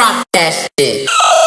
Drop that shit.